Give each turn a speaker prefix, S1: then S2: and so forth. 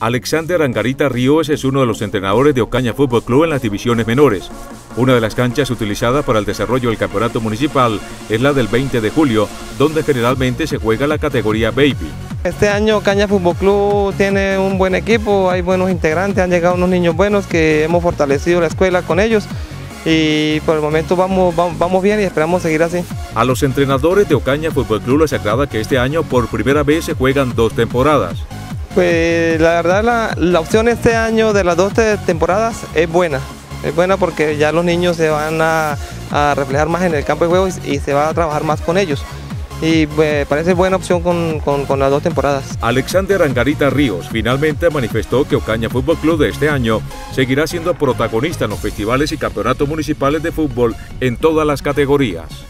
S1: Alexander Angarita Ríos es uno de los entrenadores de Ocaña Fútbol Club en las divisiones menores. Una de las canchas utilizadas para el desarrollo del campeonato municipal es la del 20 de julio, donde generalmente se juega la categoría Baby.
S2: Este año Ocaña Fútbol Club tiene un buen equipo, hay buenos integrantes, han llegado unos niños buenos que hemos fortalecido la escuela con ellos y por el momento vamos, vamos, bien y esperamos seguir así.
S1: A los entrenadores de Ocaña Fútbol Club les agrada que este año por primera vez se juegan dos temporadas.
S2: Pues la verdad la, opción este año de las dos temporadas es buena. Es buena porque ya los niños se van a, reflejar más en el campo de juego y, se va a trabajar más con ellos y me parece buena opción con, con, las dos temporadas.
S1: Alexander Angarita Ríos finalmente manifestó que Ocaña Fútbol Club de este año seguirá siendo protagonista en los festivales y campeonatos municipales de fútbol en todas las categorías.